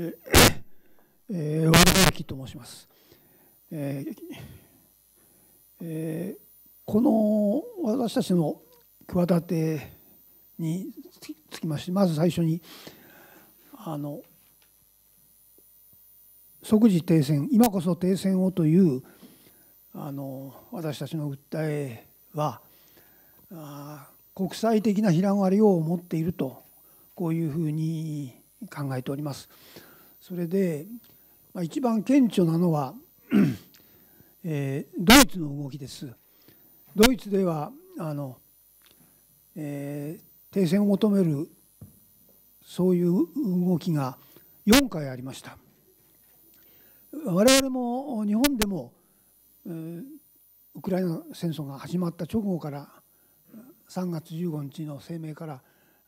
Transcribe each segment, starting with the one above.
えーえー、和田明と申します。えーえー、この私たちの企てにつきましてまず最初にあの即時停戦今こそ停戦をというあの私たちの訴えはあ国際的な広がりを持っているとこういうふうに考えております。それで、まあ、一番顕著なのは、えー、ドイツの動きです。ドイツではあの、えー、停戦を求めるそういう動きが4回ありました。我々も日本でもウクライナ戦争が始まった直後から3月15日の声明から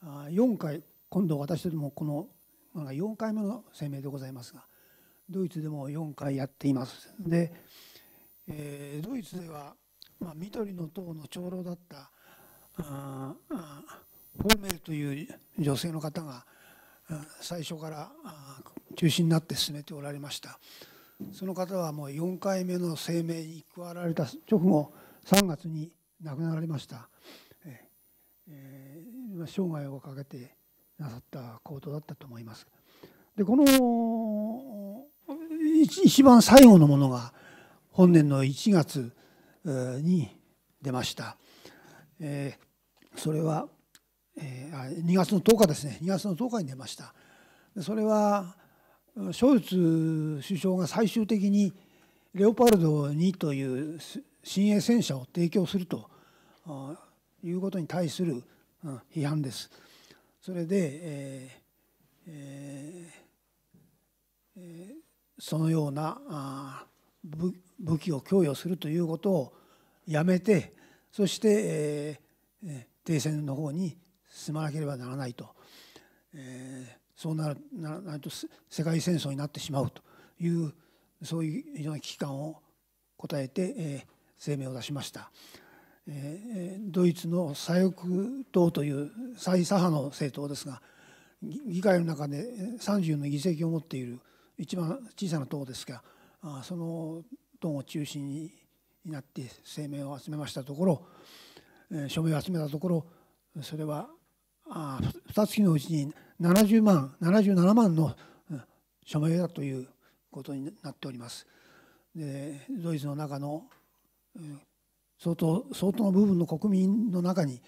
4回今度私どもこの4回目の声明でございますがドイツでも4回やっています。で、えー、ドイツでは、まあ、緑の党の長老だったああフォーメルという女性の方が最初から中心になって進めておられました。その方はもう4回目の声明に加わられた直後3月に亡くなられました、えー、生涯をかけてなさった行動だったと思います。でこの一番最後のものが本年の1月に出ました、えー、それは、えー、2月の10日ですね。2月の10日に出ました。それはショルツ首相が最終的にレオパルド2という新鋭戦車を提供するということに対する批判です。それで、えーえー、そのようなあ武器を供与するということをやめてそして、えー、停戦の方に進まなければならないと。えーそうならないと世界戦争になってしまうというそういう非常に危機感を答えて、え声明を出しました。ドイツの左翼党という最左派の政党ですが議会の中で30の議席を持っている一番小さな党ですがその党を中心になって声明を集めましたところ署名を集めたところそれは2月のうちに70万77万の署名だということになっております。でドイツの中の相当相当の部分の国民の中に、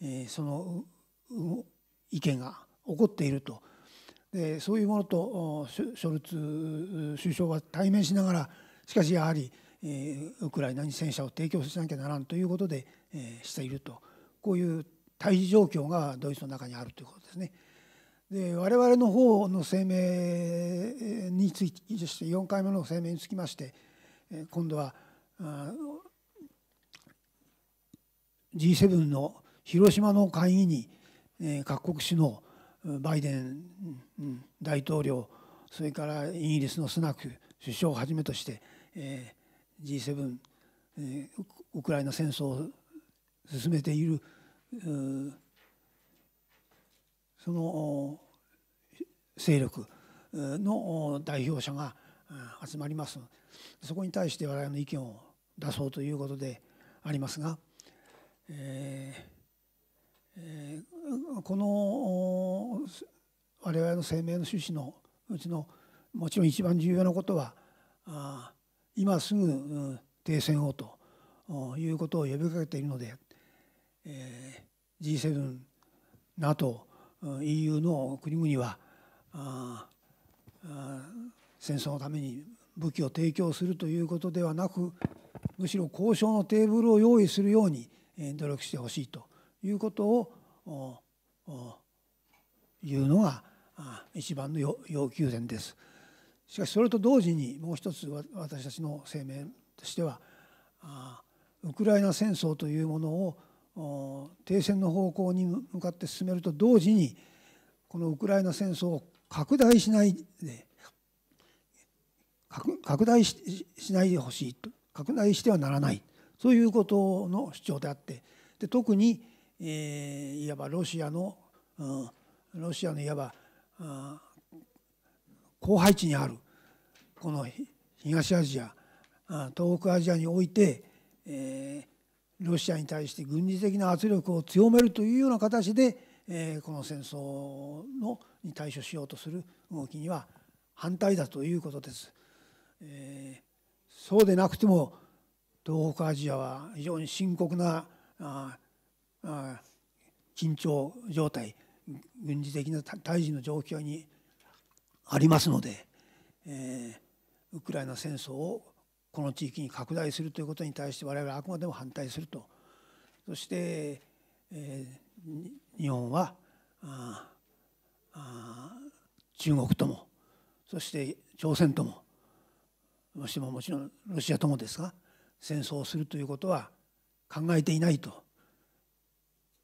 えその意見が起こっているとでそういうものとショルツ首相は対面しながらしかしやはり、えウクライナに戦車を提供しなきゃならんということで、えしているとこういう対峙状況がドイツの中にあるということですね。で我々の方の声明について4回目の声明につきまして今度は G7 の広島の会議に各国首脳バイデン大統領それからイギリスのスナク首相をはじめとして G7 ウクライナ戦争を進めているその勢力の代表者が集まります。そこに対して我々の意見を出そうということでありますが、えーえー、この我々の声明の趣旨のうちのもちろん一番重要なことはあ今すぐ停戦をということを呼びかけているので、えー、G7、NATO EU の国々はああ戦争のために武器を提供するということではなくむしろ交渉のテーブルを用意するように努力してほしいということをいうのが一番の要求点です。しかしそれと同時にもう一つ私たちの声明としてはウクライナ戦争というものを停戦の方向に向かって進めると同時にこのウクライナ戦争を拡大しないで拡大しないでほしいと拡大してはならないそういうことの主張であってで特に、えー、いわばロシアの、ロシアのいわば広配置にあるこの東アジア東北アジアにおいて、えー、ロシアに対して軍事的な圧力を強めるというような形で、えー、この戦争のに対処しようとする動きには反対だということです。えー、そうでなくても東北アジアは非常に深刻なああ緊張状態軍事的な対峙の状況にありますので、えー、ウクライナ戦争をこの地域に拡大するということに対して我々はあくまでも反対すると。そして、えー、日本はああ中国ともそして朝鮮とももしてももちろんロシアともですが戦争をするということは考えていないと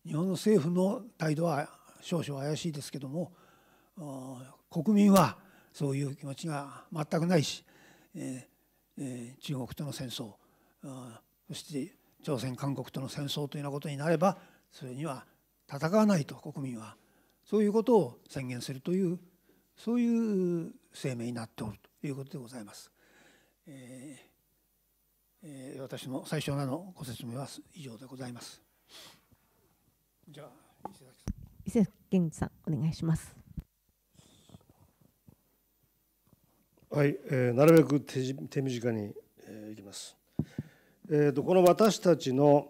日本の政府の態度は少々怪しいですけども国民はそういう気持ちが全くないし、えー、中国との戦争そして朝鮮韓国との戦争というようなことになればそれには戦わないと国民はそういうことを宣言するというそういう声明になっておるということでございます。えーえー、私の最初のご説明は以上でございます。じゃあ伊勢健さんお願いします。はい、えー、なるべく手手短に、えー、いきます。えーと、この私たちの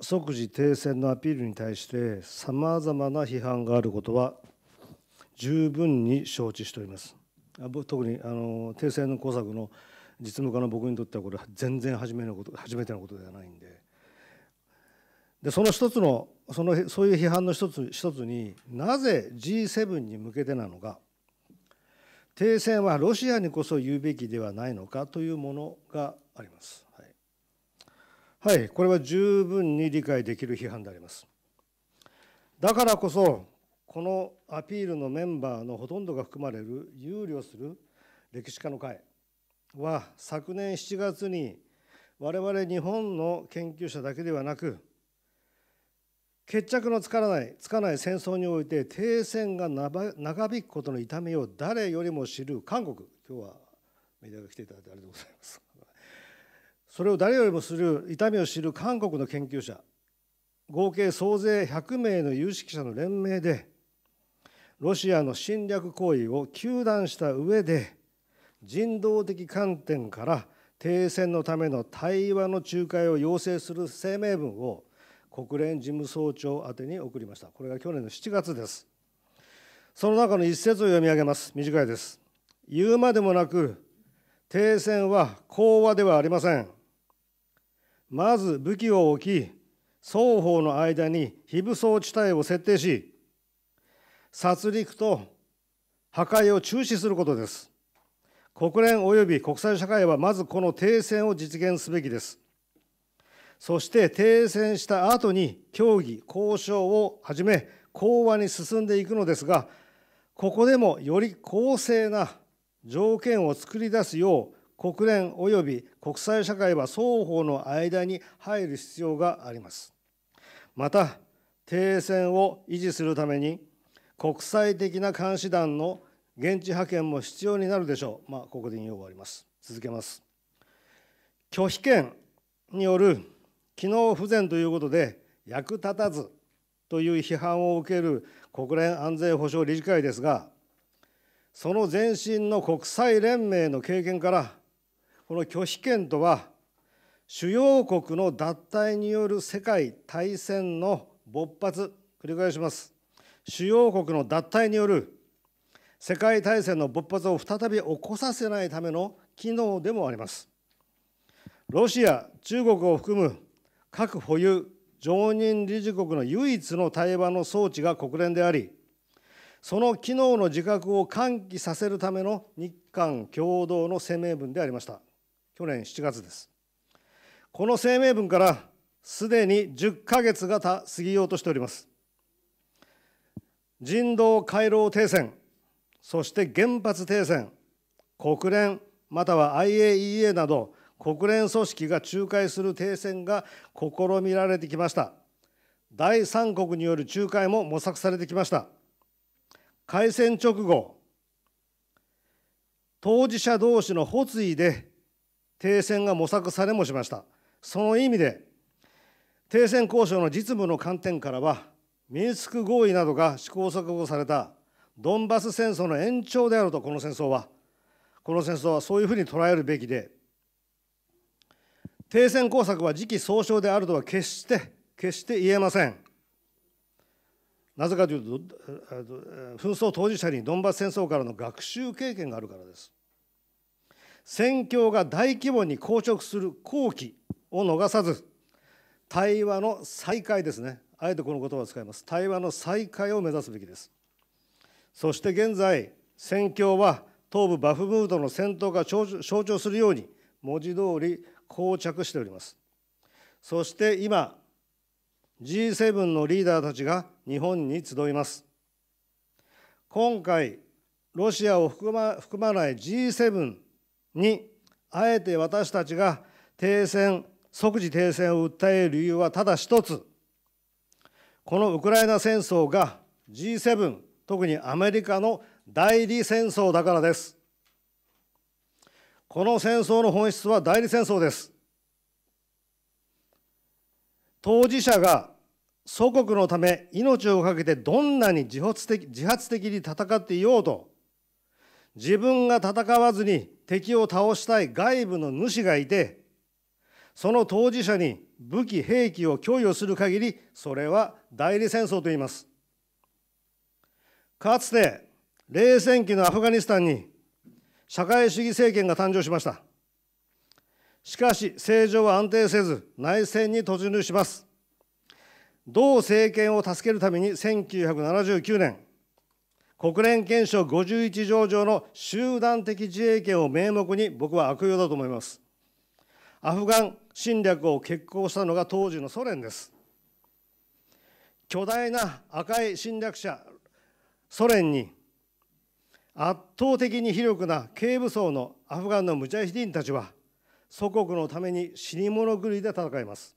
即時停戦のアピールに対してさまざまな批判があることは十分に承知しております。特にあの停戦の工作の実務家の僕にとってはこれ全然初めのこと初めてのことではないんででその一つのそのそういう批判の一つ一つになぜ G7 に向けてなのか停戦はロシアにこそ言うべきではないのかというものがあります。はい、はい、これは十分に理解できる批判であります。だからこそこのアピールのメンバーのほとんどが含まれる憂慮する歴史家の会は昨年7月に我々日本の研究者だけではなく決着のつかないつかない戦争において停戦が長引くことの痛みを誰よりも知る韓国今日はメディアが来ていただいてありがとうございます。それを誰よりもする痛みを知る韓国の研究者合計総勢100名の有識者の連名でロシアの侵略行為を糾弾した上で人道的観点から停戦のための対話の仲介を要請する声明文を国連事務総長宛に送りました。これが去年の7月です。その中の一節を読み上げます。短いです。言うまでもなく停戦は講和ではありません。まず武器を置き双方の間に非武装地帯を設定し殺戮と破壊を中止することです。国連及び国際社会はまずこの停戦を実現すべきです。そして停戦した後に協議、交渉をはじめ講和に進んでいくのですが、ここでもより公正な条件を作り出すよう国連及び国際社会は双方の間に入る必要があります。また、停戦を維持するために国際的な監視団の現地派遣も必要になるでしょう。まあ、ここで引用終わります。続けます。拒否権による機能不全ということで役立たずという批判を受ける国連安全保障理事会ですがその前身の国際連盟の経験からこの拒否権とは主要国の脱退による世界大戦の勃発繰り返します主要国の脱退による世界大戦の勃発を再び起こさせないための機能でもあります。ロシア、中国を含む核保有常任理事国の唯一の対話の装置が国連であり、その機能の自覚を喚起させるための日韓共同の声明文でありました。去年7月です。この声明文からすでに10ヶ月が過ぎようとしております。人道回廊停戦、そして原発停戦、国連または IAEA など国連組織が仲介する停戦が試みられてきました。第三国による仲介も模索されてきました。開戦直後、当事者同士の発意で停戦が模索されもしましたその意味で停戦交渉の実務の観点からはミンスク合意などが試行錯誤されたドンバス戦争の延長であるとこの戦争は。この戦争はそういうふうに捉えるべきで。停戦工作は時期尚早であるとは決して決して言えません。なぜかというと紛争当事者にドンバス戦争からの学習経験があるからです。戦況が大規模に硬直する好機を逃さず対話の再開ですね。あえてこの言葉を使います。対話の再開を目指すべきです。そして現在戦況は東部バフムートの戦闘が象徴するように文字通り膠着しております。そして今 G7 のリーダーたちが日本に集います。今回ロシアを含ま含まない G7 にあえて私たちが停戦即時停戦を訴える理由はただ一つ。このウクライナ戦争が G7 特にアメリカの代理戦争だからです。この戦争の本質は代理戦争です。当事者が祖国のため命を懸けてどんなに自発的自発的に戦っていようと自分が戦わずに敵を倒したい外部の主がいてその当事者に武器兵器を供与する限りそれは代理戦争と言います。かつて冷戦期のアフガニスタンに社会主義政権が誕生しました。しかし政情は安定せず内戦に突入します。同政権を助けるために1979年国連憲章51条上の集団的自衛権を名目に僕は悪用だと思います。アフガン侵略を決行したのが当時のソ連です。巨大な赤い侵略者ソ連に圧倒的に非力な軽武装のアフガンのムチャヒディンたちは祖国のために死に物狂いで戦います。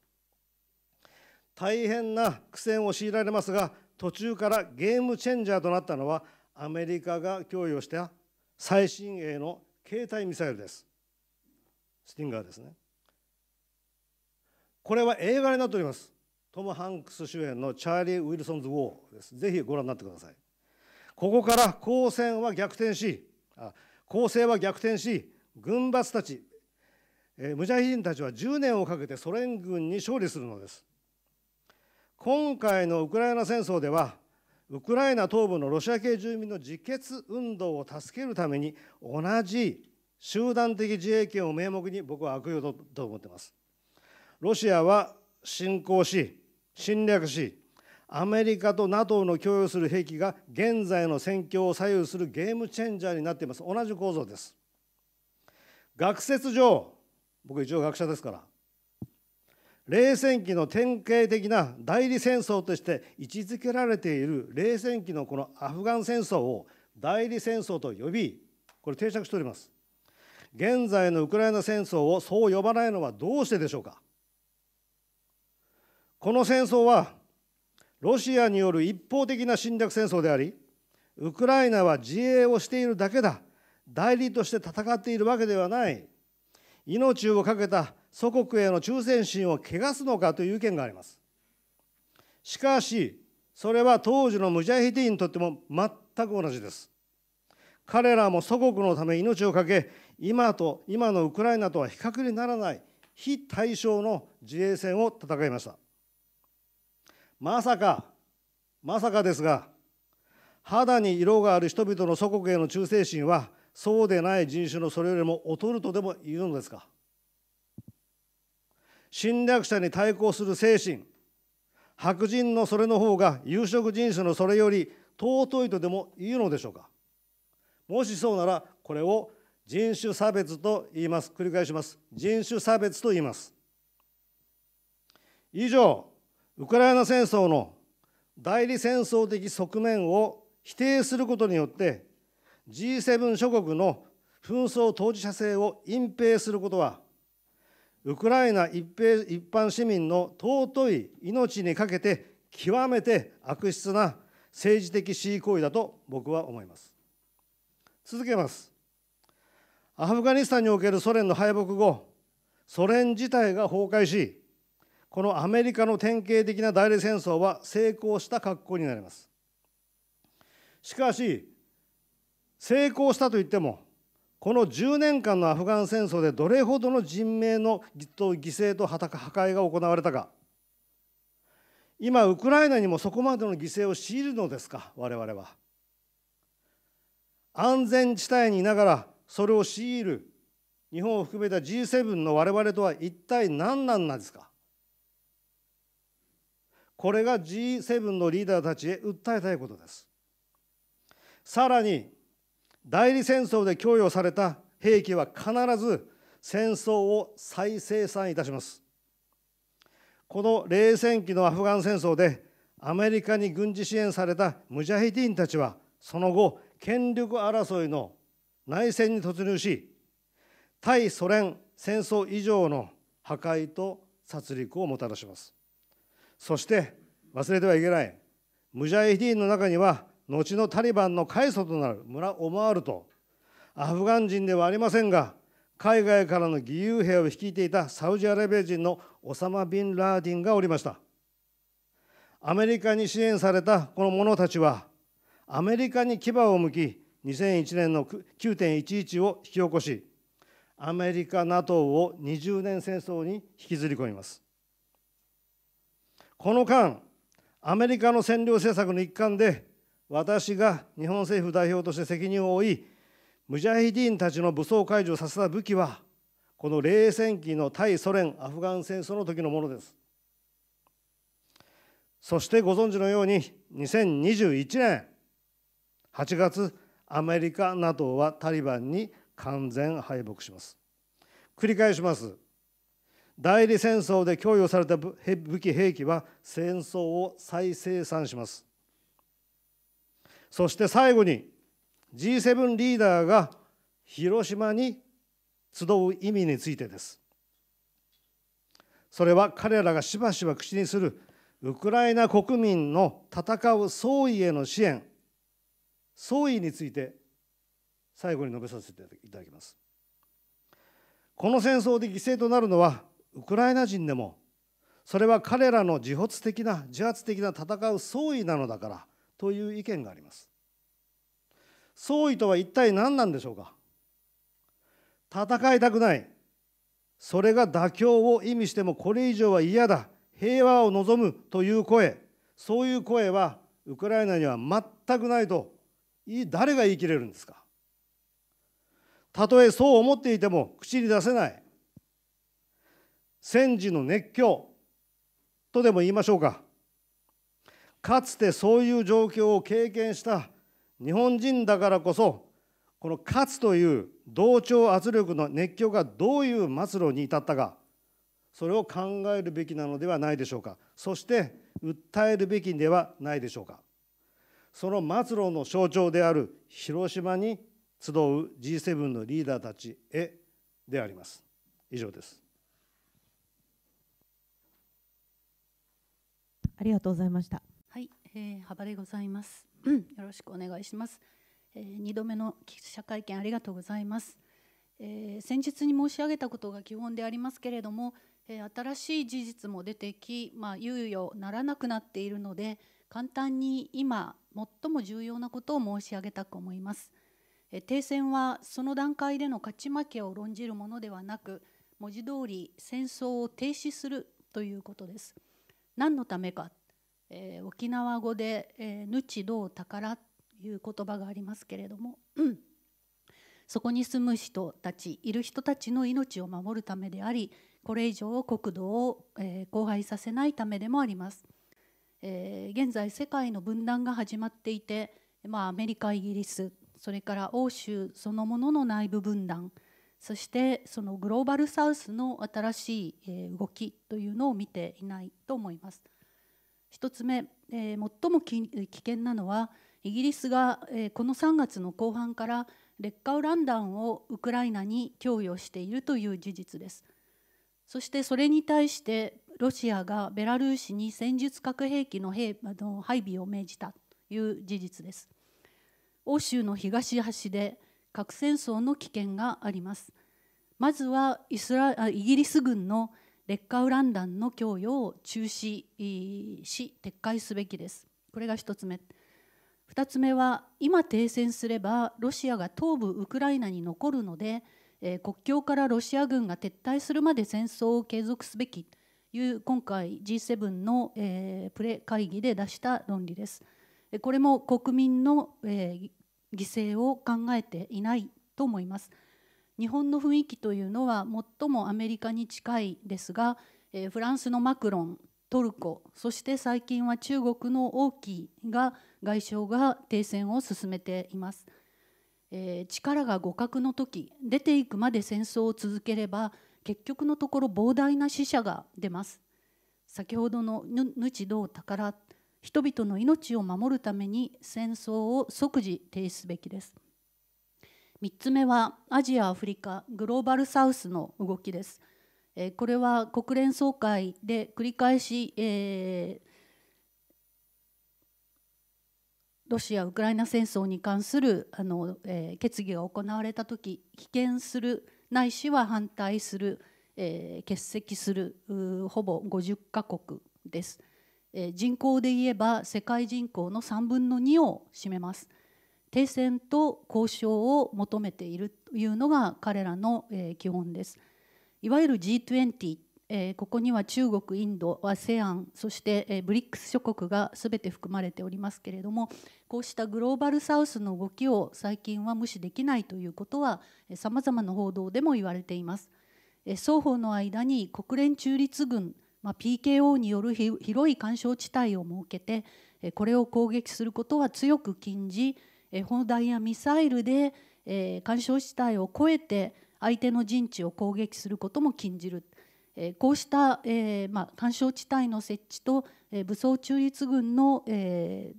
大変な苦戦を強いられますが途中からゲームチェンジャーとなったのはアメリカが供与した最新鋭の携帯ミサイルです。スティンガーですね。これは映画になっております。トム・ハンクス主演のチャーリー・ウィルソンズ・ウォーです。ぜひご覧になってください。ここから交戦は逆転し攻勢は逆転し軍閥たちムジャヒンたちは10年をかけてソ連軍に勝利するのです。今回のウクライナ戦争ではウクライナ東部のロシア系住民の自決運動を助けるために同じ集団的自衛権を名目に僕は悪用と思っています。ロシアは侵攻し侵略しアメリカと NATO の供与する兵器が現在の戦況を左右するゲームチェンジャーになっています。同じ構造です。学説上僕一応学者ですから冷戦期の典型的な代理戦争として位置づけられている冷戦期のこのアフガン戦争を代理戦争と呼びこれ定着しております。現在のウクライナ戦争をそう呼ばないのはどうしてでしょうか。この戦争はロシアによる一方的な侵略戦争でありウクライナは自衛をしているだけだ。代理として戦っているわけではない。命を懸けた祖国への忠誠心を汚すのかという意見があります。しかしそれは当時のムジャヒディにとっても全く同じです。彼らも祖国のため命を懸け今と今のウクライナとは比較にならない非対称の自衛戦を戦いました。まさかまさかですが肌に色がある人々の祖国への忠誠心はそうでない人種のそれよりも劣るとでも言うのですか？侵略者に対抗する精神白人のそれの方が有色人種のそれより尊いとでも言うのでしょうか？もしそうならこれを人種差別と言います。繰り返します。人種差別と言います。以上ウクライナ戦争の代理戦争的側面を否定することによって G7 諸国の紛争当事者性を隠蔽することはウクライナ一一般市民の尊い命にかけて極めて悪質な政治的恣意行為だと僕は思います。続けます。アフガニスタンにおけるソ連の敗北後ソ連自体が崩壊しこのアメリカの典型的な代理戦争は成功した格好になります。しかし成功したといってもこの10年間のアフガン戦争でどれほどの人命の犠牲と破壊が行われたか。今ウクライナにもそこまでの犠牲を強いるのですか我々は。安全地帯にいながらそれを強いる日本を含めた G7 の我々とは一体何なんですか。これが G7 のリーダーたちへ訴えたいことです。さらに代理戦争で供与された兵器は必ず戦争を再生産いたします。この冷戦期のアフガン戦争でアメリカに軍事支援されたムジャヒディンたちはその後権力争いの内戦に突入し対ソ連戦争以上の破壊と殺戮をもたらします。そして忘れてはいけない。ムジャヒディンの中には後のタリバンの開祖となる村オマールとアフガン人ではありませんが海外からの義勇兵を率いていたサウジアラビア人のオサマ・ビン・ラーディンがおりました。アメリカに支援されたこの者たちはアメリカに牙を向き2001年の9.11を引き起こしアメリカ NATO を20年戦争に引きずり込みます。この間アメリカの占領政策の一環で私が日本政府代表として責任を負いムジャヒディンたちの武装解除させた武器はこの冷戦期の対ソ連アフガン戦争の時のものです。そしてご存知のように2021年8月アメリカ NATO はタリバンに完全敗北します。繰り返します。代理戦争で供与された武器兵器は戦争を再生産します。そして最後に G7 リーダーが広島に集う意味についてです。それは彼らがしばしば口にするウクライナ国民の戦う総意への支援。総意について最後に述べさせていただきます。この戦争で犠牲となるのはウクライナ人でもそれは彼らの自発的な自発的な戦う総意なのだからという意見があります。総意とは一体何なんでしょうか？戦いたくない。それが妥協を意味してもこれ以上は嫌だ。平和を望むという声。そういう声はウクライナには全くないと誰が言い切れるんですか？たとえそう思っていても口に出せない。戦時の熱狂とでも言いましょうか。かつてそういう状況を経験した日本人だからこそこの勝つという同調圧力の熱狂がどういう末路に至ったかそれを考えるべきなのではないでしょうか。そして訴えるべきではないでしょうか。その末路の象徴である広島に集う G7 のリーダーたちへであります。以上です。ありがとうございましたはい、えー、幅でございますよろしくお願いします。えー、2度目の記者会見ありがとうございます。えー、先日に申し上げたことが基本でありますけれども、えー、新しい事実も出てき、まあ、猶予ならなくなっているので簡単に今最も重要なことを申し上げたく思います。えー、停戦はその段階での勝ち負けを論じるものではなく文字通り戦争を停止するということです。何のためかえー、沖縄語で「え、ぬちどう宝」という言葉がありますけれども、うん、そこに住む人たちいる人たちの命を守るためでありこれ以上国土を、えー、荒廃させないためでもあります。えー、現在世界の分断が始まっていて、まあ、アメリカイギリスそれから欧州そのものの内部分断そしてそのグローバルサウスの新しい動きというのを見ていないと思います。1つ目、えー、最も危険なのはイギリスが、えー、この3月の後半から劣化ウラン弾をウクライナに供与しているという事実ですそしてそれに対してロシアがベラルーシに戦術核兵器の配備を命じたという事実です欧州の東端で核戦争の危険があります。まずはイスライギリス軍の劣化ウラン弾の供与を中止し撤回すべきです。これが1つ目。2つ目は今停戦すればロシアが東部ウクライナに残るのでえ国境からロシア軍が撤退するまで戦争を継続すべき。という今回 G7 のえプレ会議で出した論理です。これも国民のえ犠牲を考えていないと思います。日本の雰囲気というのは最もアメリカに近いですがえフランスのマクロントルコそして最近は中国の王毅が外相が停戦を進めています。えー、力が互角の時出ていくまで戦争を続ければ結局のところ膨大な死者が出ます。先ほどの日道宝人々の命を守るために戦争を即時停止すべきです。3つ目はアジア・アフリカグローバルサウスの動きです。これは国連総会で繰り返し、えー、ロシア・ウクライナ戦争に関するあの、えー、決議が行われた時棄権するないしは反対する、えー、欠席するほぼ50カ国です、え、人口で言えば世界人口の3分の2を占めます停戦と交渉を求めているというのが彼らの、え、基本ですいわゆる G20 え、ここには中国インド ASEAN そして、えー、ブリックス諸国が全て含まれておりますけれどもこうしたグローバルサウスの動きを最近は無視できないということはさまざまな報道でも言われています。え、双方の間に国連中立軍、まあ、PKO による広い干渉地帯を設けてこれを攻撃することは強く禁じ砲弾やミサイルでえ干渉地帯を越えて相手の陣地を攻撃することも禁じる。こうした、えーま、干渉地帯の設置と、武装中立軍の、えー、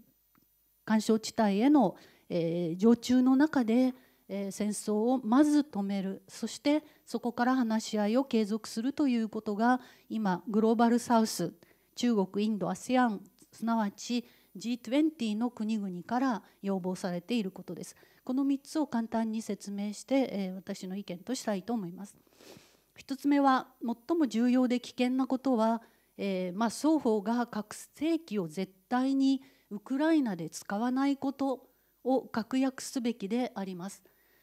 干渉地帯への、え、常駐の中で、えー、戦争をまず止めるそしてそこから話し合いを継続するということが今グローバルサウス中国インド ASEAN すなわち G20 の国々から要望されていることです。この3つを簡単に説明して、えー、私の意見としたいと思います。1つ目は最も重要で危険なことは、えー、まあ、双方が核兵器を絶対にウクライナで使わないことを確約すべきであります。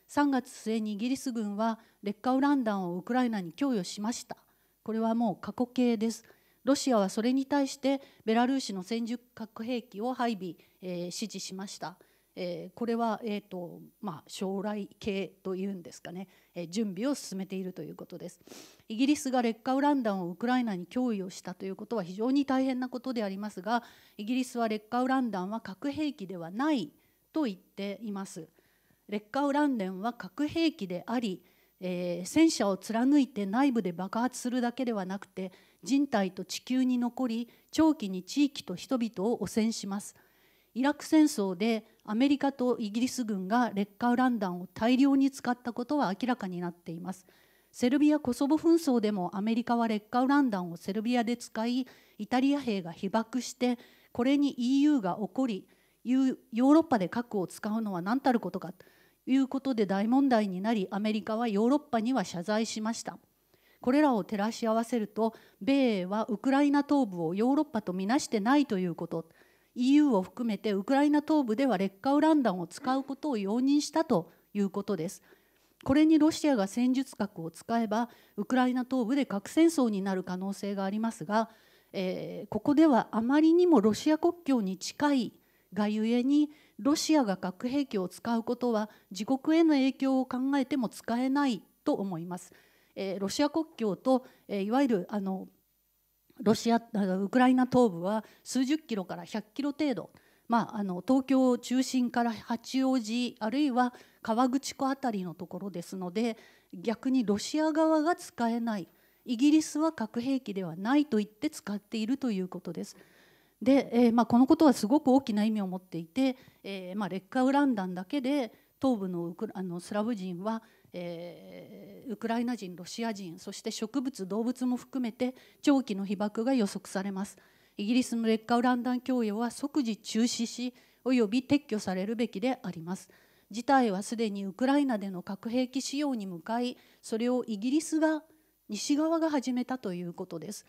3月末にイギリス軍は劣化ウラン弾をウクライナに供与しました。これはもう過去形です。ロシアはそれに対してベラルーシの戦術核兵器を配備、えー、指示しました。えー、これは、えーとまあ、将来系というんですかね、えー、準備を進めているということですイギリスが劣化ウラン弾をウクライナに供与したということは非常に大変なことでありますがイギリスは劣化ウラン弾は核兵器ではないと言っています劣化ウラン弾は核兵器であり、えー、戦車を貫いて内部で爆発するだけではなくて人体と地球に残り長期に地域と人々を汚染します。イラク戦争でアメリカとイギリス軍が劣化ウラン弾を大量に使ったことは明らかになっています。セルビア・コソボ紛争でもアメリカは劣化ウラン弾をセルビアで使いイタリア兵が被爆してこれに EU が起こりヨーロッパで核を使うのは何たることか。いうことで大問題になりアメリカはヨーロッパには謝罪しましたこれらを照らし合わせると米英はウクライナ東部をヨーロッパとみなしてないということ EU を含めてウクライナ東部では劣化ウラン弾を使うことを容認したということです。これにロシアが戦術核を使えばウクライナ東部で核戦争になる可能性がありますが、えー、ここではあまりにもロシア国境に近いがゆえにロシアが核兵器を使うことは自国への影響を考えても使えないと思います。えー、ロシア国境と、えー、いわゆるあのロシアウクライナ東部は数十キロから100キロ程度、まあ、あの東京中心から八王子あるいは河口湖辺りのところですので逆にロシア側が使えないイギリスは核兵器ではないと言って使っているということです。で、えーまあ、このことはすごく大きな意味を持っていて、えーまあ、劣化ウラン弾だけで東部のウクあのスラブ人はえー、ウクライナ人ロシア人そして植物動物も含めて長期の被爆が予測されますイギリスの劣化ウラン弾供与は即時中止しおよび撤去されるべきであります事態はすでにウクライナでの核兵器使用に向かいそれをイギリスが西側が始めたということです。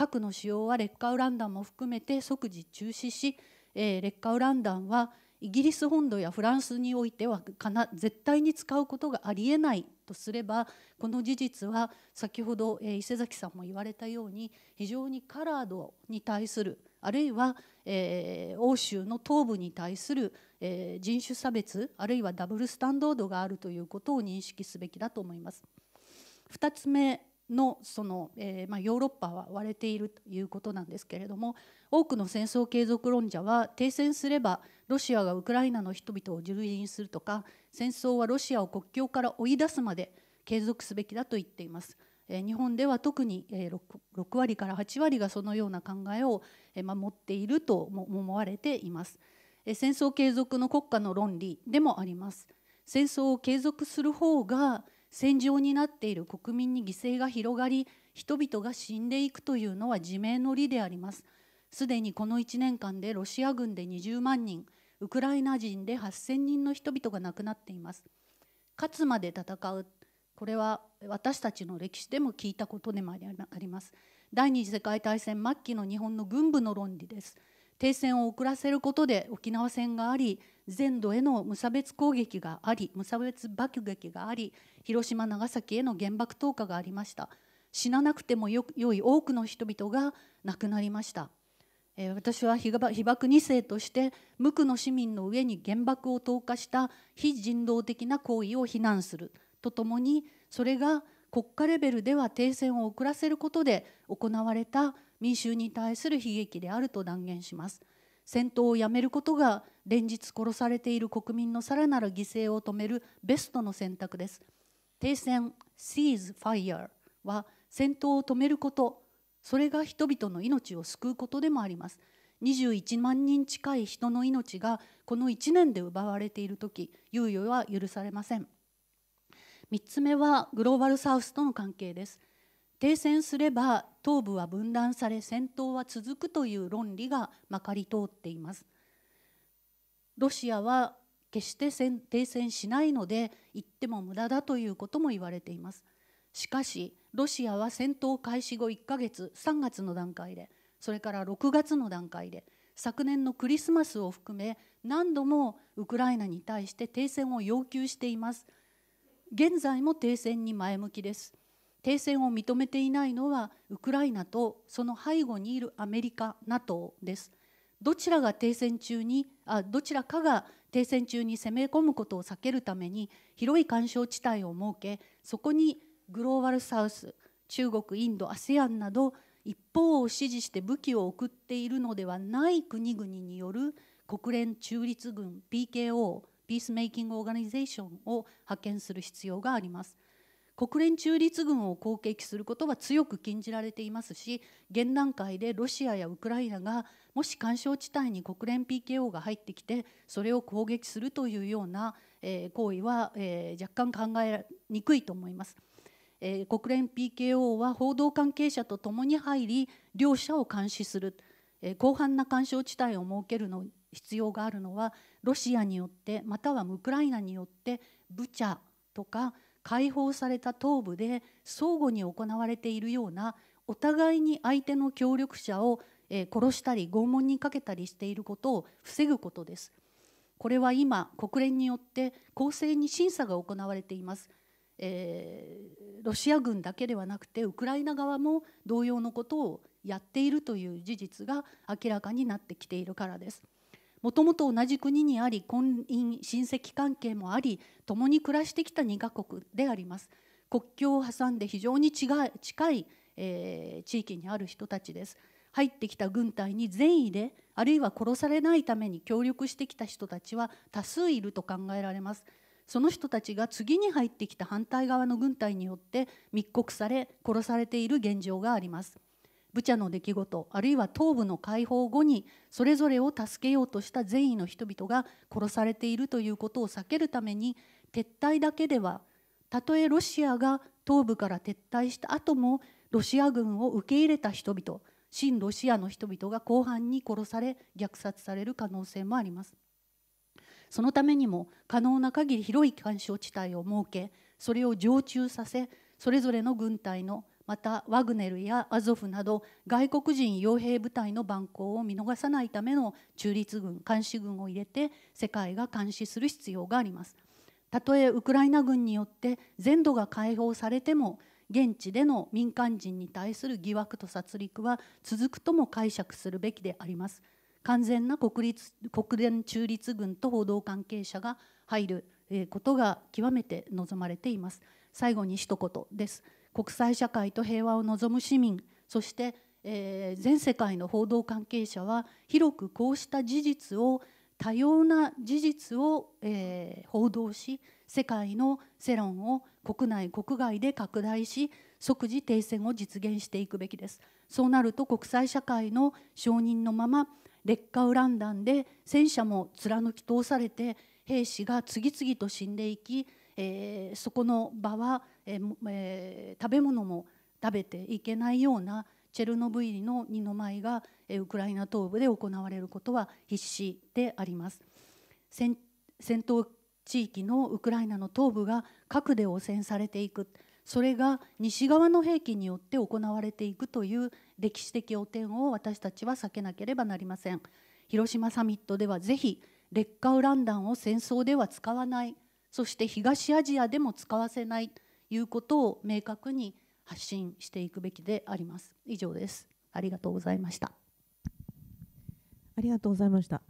核の使用は劣化ウラン弾も含めて即時中止し、えー、劣化ウラン弾はイギリス本土やフランスにおいてはかな絶対に使うことがありえないとすればこの事実は先ほど、えー、伊勢崎さんも言われたように非常にカラードに対するあるいは、えー、欧州の東部に対する、えー、人種差別あるいはダブルスタンダードがあるということを認識すべきだと思います。2つ目のその、えーまあ、ヨーロッパは割れているということなんですけれども多くの戦争継続論者は停戦すればロシアがウクライナの人々を蹂躙するとか戦争はロシアを国境から追い出すまで継続すべきだと言っています。日本では特に 6, 6割から8割がそのような考えを守っていると思われています。戦争継続の国家の論理でもあります。戦争を継続する方が戦場になっている国民に犠牲が広がり人々が死んでいくというのは自明の理であります。すでにこの1年間でロシア軍で20万人ウクライナ人で8000人の人々が亡くなっています。勝つまで戦う。これは私たちの歴史でも聞いたことでもあります。第二次世界大戦末期の日本の軍部の論理です。停戦を遅らせることで沖縄戦があり全土への無差別攻撃があり無差別爆撃があり広島長崎への原爆投下がありました。死ななくてもよい多くの人々が亡くなりました、えー、私は被爆2世として無垢の市民の上に原爆を投下した非人道的な行為を非難する。とともにそれが国家レベルでは停戦を遅らせることで行われた民衆に対する悲劇であると断言します。戦闘をやめることが連日殺されている国民のさらなる犠牲を止めるベストの選択です。停戦 Cease Fire は戦闘を止めることそれが人々の命を救うことでもあります。21万人近い人の命がこの1年で奪われている時猶予は許されません。3つ目はグローバルサウスとの関係です。停戦すれば東部は分断され戦闘は続くという論理がまかり通っています。ロシアは決して停戦しないので言っても無駄だということも言われています。しかしロシアは戦闘開始後1ヶ月3月の段階でそれから6月の段階で昨年のクリスマスを含め何度もウクライナに対して停戦を要求しています。現在も停戦に前向きです。停戦を認めていないのはウクライナとその背後にいるアメリカ NATO ですどちらが停戦中にあどちらかが停戦中に攻め込むことを避けるために広い干渉地帯を設けそこにグローバルサウス中国インド ASEAN など一方を支持して武器を送っているのではない国々による国連中立軍 PKO ピースメイキング・オーガニゼーションを派遣する必要があります。国連中立軍を攻撃することは強く禁じられていますし現段階でロシアやウクライナがもし干渉地帯に国連 PKO が入ってきてそれを攻撃するというような、え、行為は、え、若干考えにくいと思います。え、国連 PKO は報道関係者と共に入り両者を監視する、え、広範な干渉地帯を設けるの必要があるのはロシアによってまたはウクライナによってブチャとか解放された東部で相互に行われているようなお互いに相手の協力者を殺したり拷問にかけたりしていることを防ぐことです。これは今国連によって公正に審査が行われています。えー、ロシア軍だけではなくてウクライナ側も同様のことをやっているという事実が明らかになってきているからです。もともと同じ国にあり婚姻親戚関係もあり共に暮らしてきた2カ国であります。国境を挟んで非常に近い近い、えー、地域にある人たちです。入ってきた軍隊に善意であるいは殺されないために協力してきた人たちは多数いると考えられます。その人たちが次に入ってきた反対側の軍隊によって密告され殺されている現状があります。ブチャの出来事あるいは東部の解放後にそれぞれを助けようとした善意の人々が殺されているということを避けるために撤退だけではたとえロシアが東部から撤退した後もロシア軍を受け入れた人々親ロシアの人々が後半に殺され虐殺される可能性もあります。そのためにも可能な限り広い干渉地帯を設けそれを常駐させそれぞれの軍隊のまたワグネルやアゾフなど外国人傭兵部隊の蛮行を見逃さないための中立軍監視軍を入れて世界が監視する必要があります。たとえウクライナ軍によって全土が解放されても現地での民間人に対する疑惑と殺戮は続くとも解釈するべきであります。完全な国立国連中立軍と報道関係者が入ることが極めて望まれています。最後に一言です。国際社会と平和を望む市民そして、えー、全世界の報道関係者は広くこうした事実を多様な事実を、えー、報道し世界の世論を国内国外で拡大し即時停戦を実現していくべきです。そうなると国際社会の承認のまま劣化ウラン弾で戦車も貫き通されて兵士が次々と死んでいき、えー、そこの場は、えーえー、食べ物も食べていけないようなチェルノブイリの二の舞がウクライナ東部で行われることは必至であります。戦闘地域のウクライナの東部が核で汚染されていく。それが西側の兵器によって行われていくという歴史的汚点を私たちは避けなければなりません。広島サミットではぜひ劣化ウラン弾を戦争では使わない。そして東アジアでも使わせないということを明確に発信していくべきであります。以上です。ありがとうございました。ありがとうございました。